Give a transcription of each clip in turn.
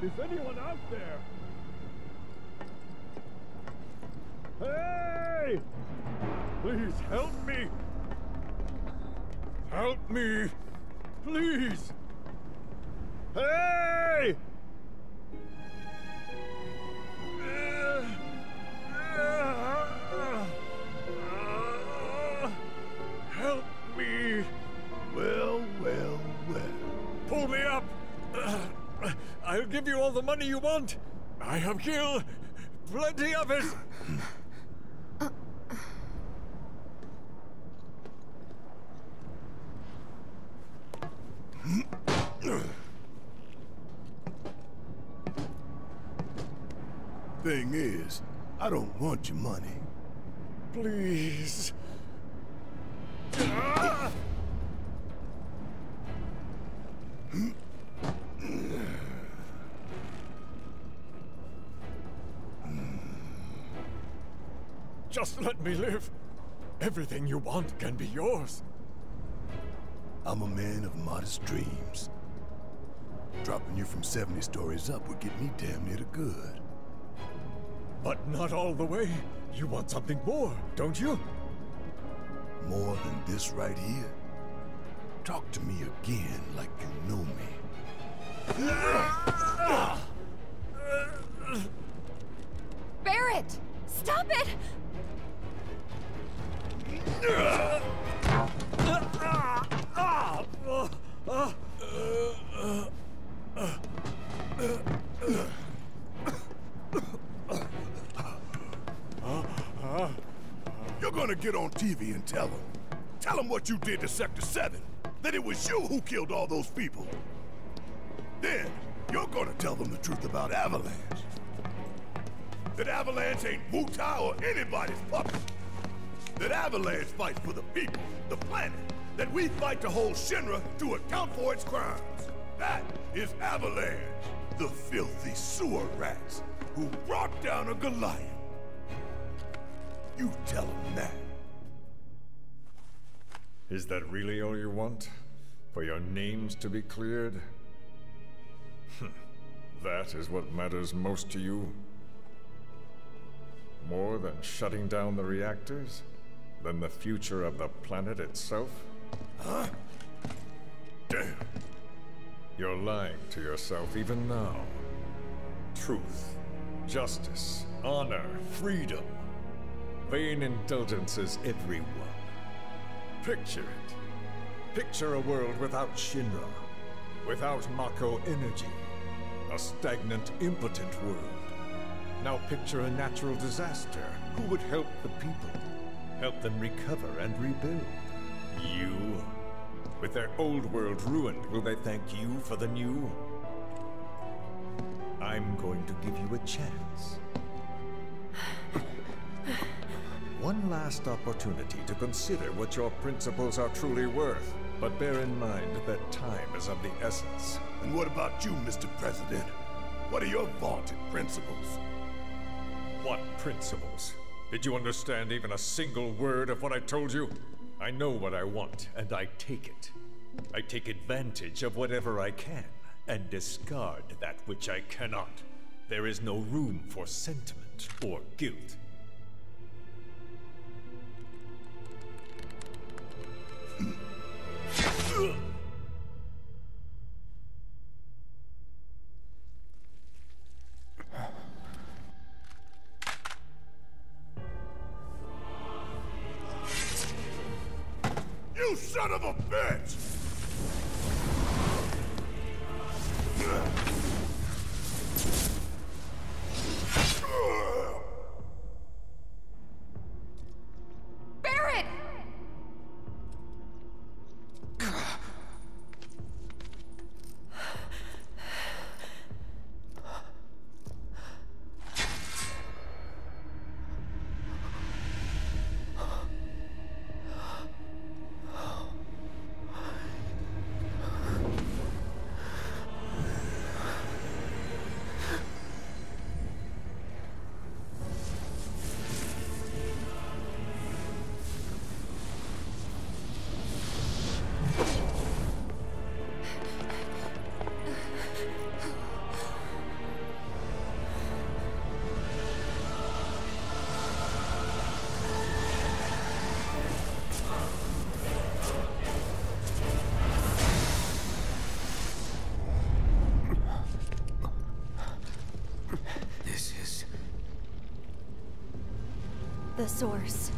Is anyone out there? Hey! Please help me! Help me! Please! Hey! Give you all the money you want! I have killed plenty of it! Thing is, I don't want your money. Please. Just let me live. Everything you want can be yours. I'm a man of modest dreams. Dropping you from 70 stories up would get me damn near to good. But not all the way. You want something more, don't you? More than this right here? Talk to me again like you know me. Ah! You did to Sector 7. That it was you who killed all those people. Then, you're gonna tell them the truth about Avalanche. That Avalanche ain't Wutai or anybody's puppet. That Avalanche fights for the people, the planet. That we fight to hold Shinra to account for its crimes. That is Avalanche. The filthy sewer rats who brought down a Goliath. You tell them that. Is that really all you want? For your names to be cleared? Hmm. that is what matters most to you? More than shutting down the reactors? Than the future of the planet itself? Huh? Damn. You're lying to yourself even now. Truth, justice, honor, freedom. Vain indulgences, everyone. Picture it. Picture a world without Shinra, without Mako energy. A stagnant, impotent world. Now picture a natural disaster. Who would help the people? Help them recover and rebuild? You? With their old world ruined, will they thank you for the new? I'm going to give you a chance. One last opportunity to consider what your principles are truly worth. But bear in mind that time is of the essence. And what about you, Mr. President? What are your vaunted principles? What principles? Did you understand even a single word of what I told you? I know what I want, and I take it. I take advantage of whatever I can, and discard that which I cannot. There is no room for sentiment or guilt. You son of a bitch! the source.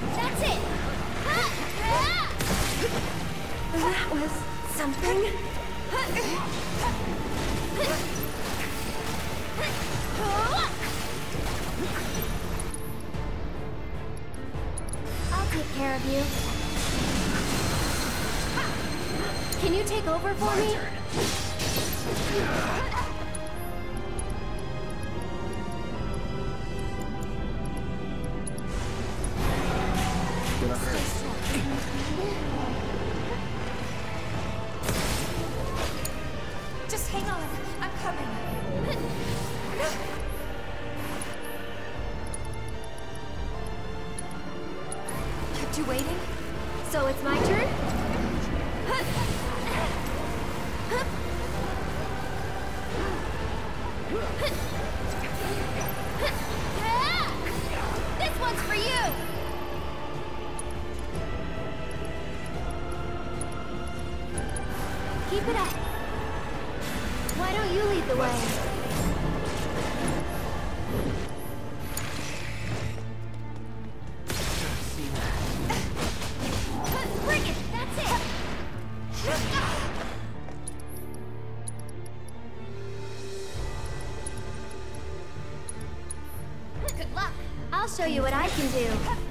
That's it! That was something. I'll take care of you. Can you take over for me? you waiting? So it's my turn? This one's for you! see what I can do.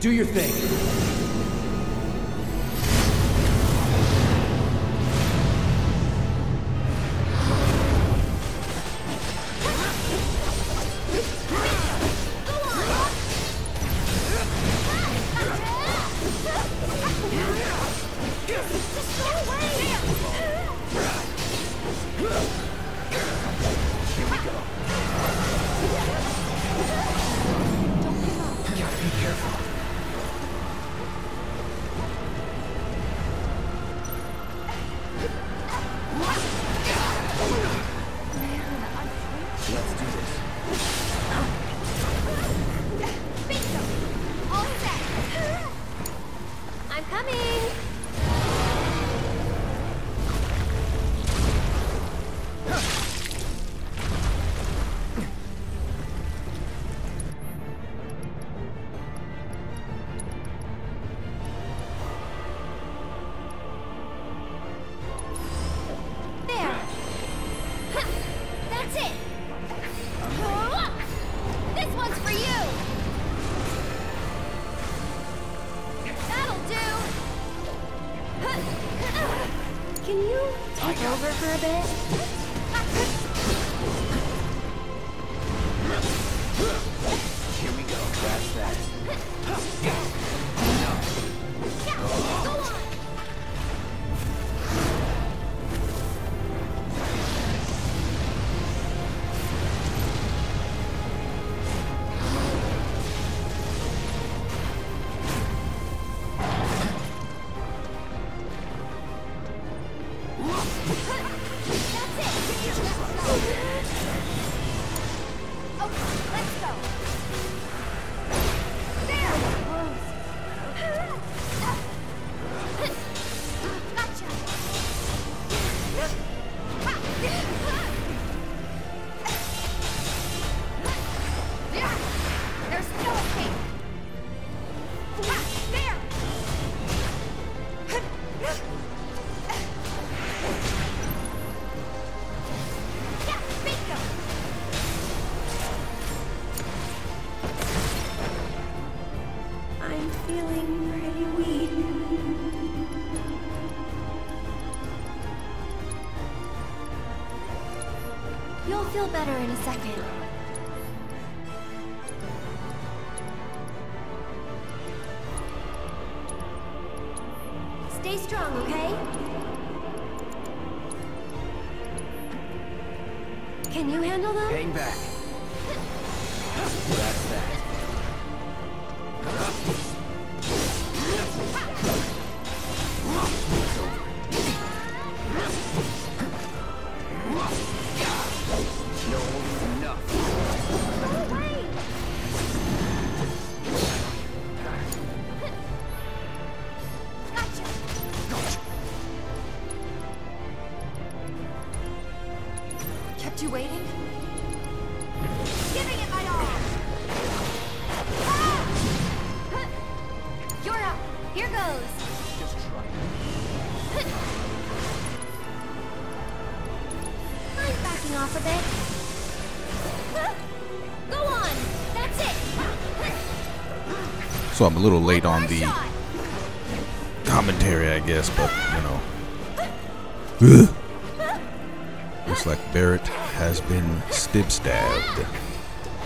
Do your thing. For a bit? Better in a second. So I'm a little late on the commentary, I guess, but you know. Looks like Barret has been stib stabbed.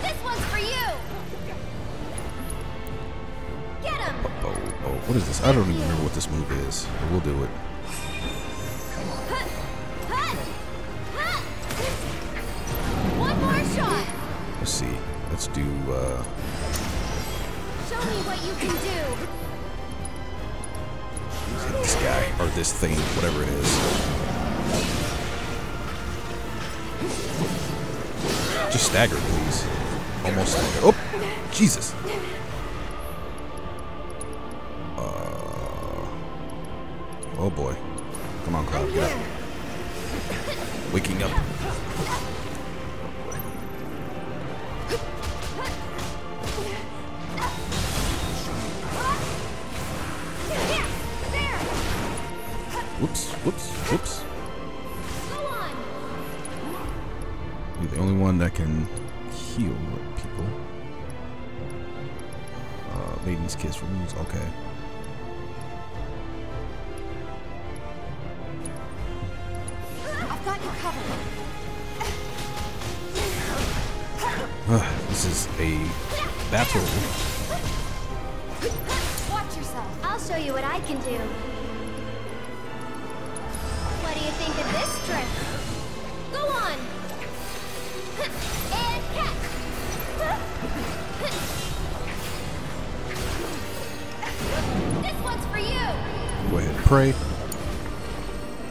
This one's for you! Get him! Oh, oh, what is this? I don't even remember what this move is. But we'll do it. One more shot! Let's see. Let's do. uh this guy or this thing, whatever it is. Just stagger, please. Almost stagger. Oh, Jesus. Uh, oh boy. Come on, Cloud. Get up. Waking up. Whoops, whoops, whoops. Go on! You're the only one that can heal people. Uh, Maiden's Kiss removes. Okay. I've got you covered. this is a battle. Watch yourself. I'll show you what I can do. You think of this trick? Go on! And catch! This one's for you! Go ahead and pray.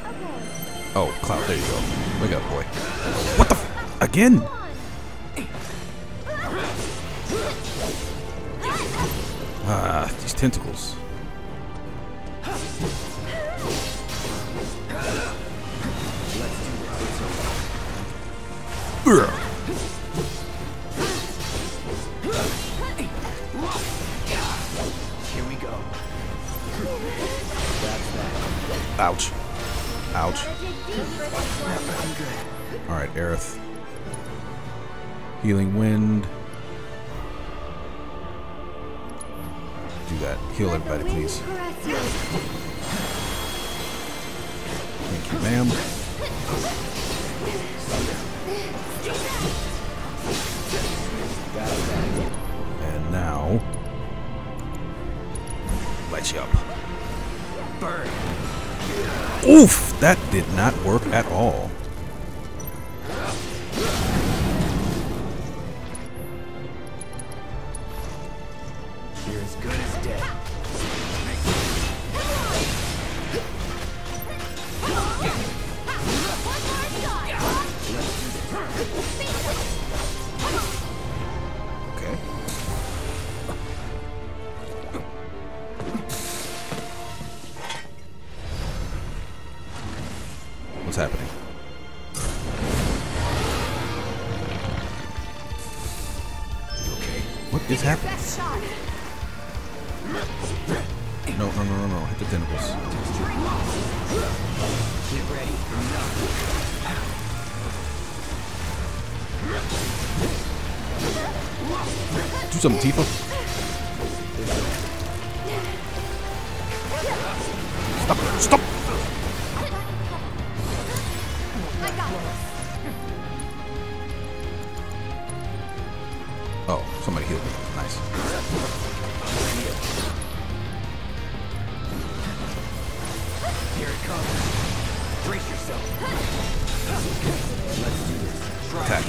Okay. Oh, Cloud, there you go. Wake up, boy. What the? F- again? Ah, these tentacles. Here we go. Ouch. Ouch. Gotta dig deep for this one. I'm good. All right, Aerith. Healing wind. Do that. Heal everybody, please. Thank you. Ma'am. And now, light you up. Burn. Oof! That did not work at all. You're as good as dead. What is happening? No, no, no, no, no. Hit the tentacles. Get ready for nothing. Do something, Tifa. Stop. Stop. Somebody healed me. Nice. Here it comes. Brace yourself. Let's do this. Try Attack.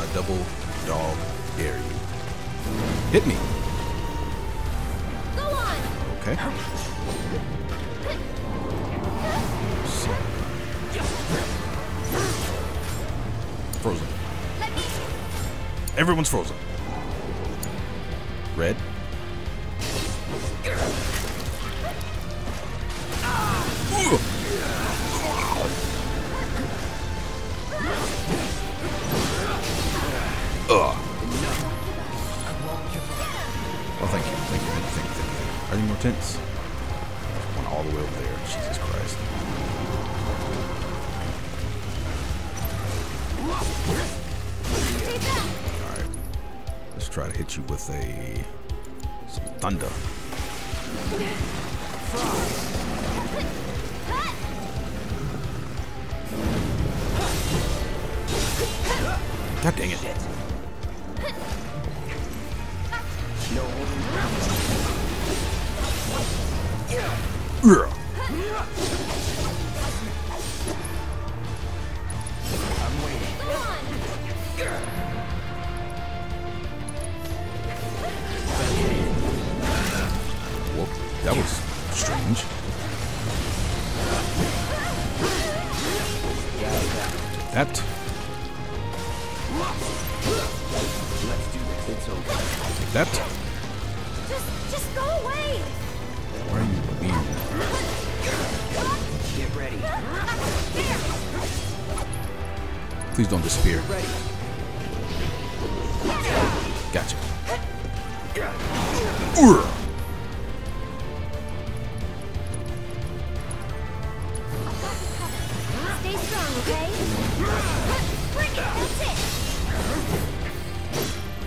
A double dog dare you. Hit me. Go on. Okay. Frozen. Everyone's frozen. Red. No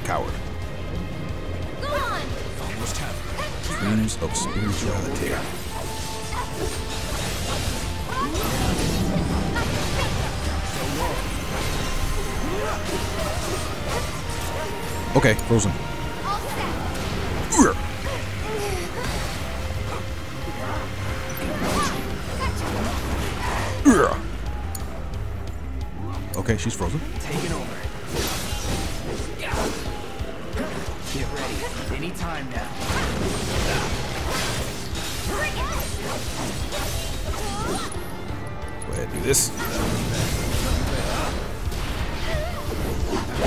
Coward. Go on. Dreams of spirituality. Okay, frozen. She's frozen. Taking over. Get ready. Anytime now. Go ahead, do this.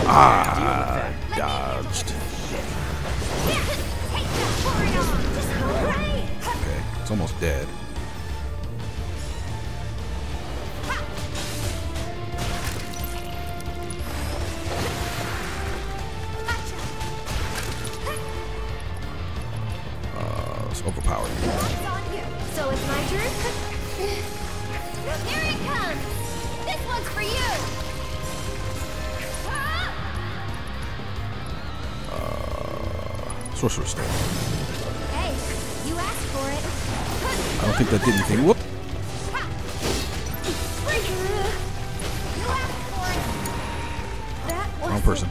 Ah, dodged. Just go away. Okay, it's almost dead. Stone. Hey, you asked for it. I don't think that did anything. Whoop. Wrong person.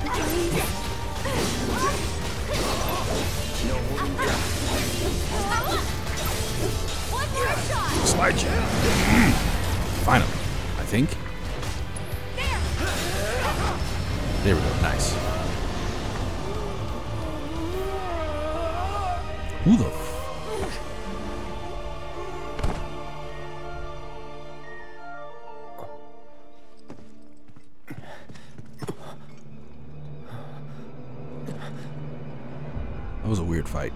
Slide you. Hmm. Finally, I think. That was a weird fight.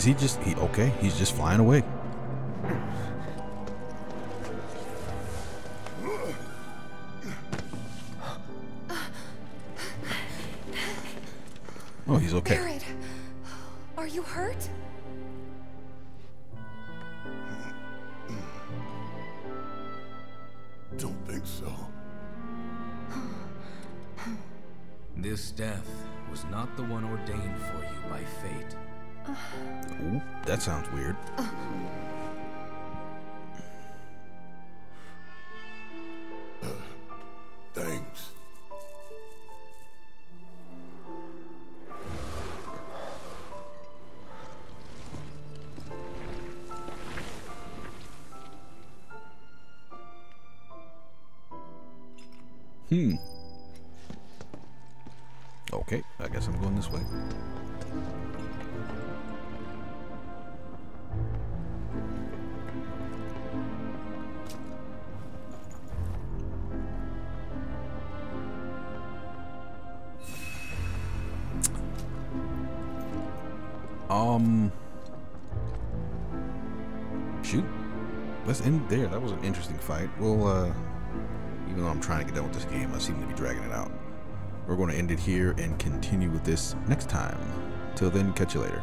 Is he just he okay? He's just flying away. Oh, he's okay. Barret, are you hurt? Don't think so. This death was not the one ordained for you by fate. That sounds weird. Thanks. Hmm. Okay, I guess I'm going this way. Fight. We'll, uh, even though I'm trying to get done with this game, I seem to be dragging it out. We're going to end it here and continue with this next time. Till then, catch you later.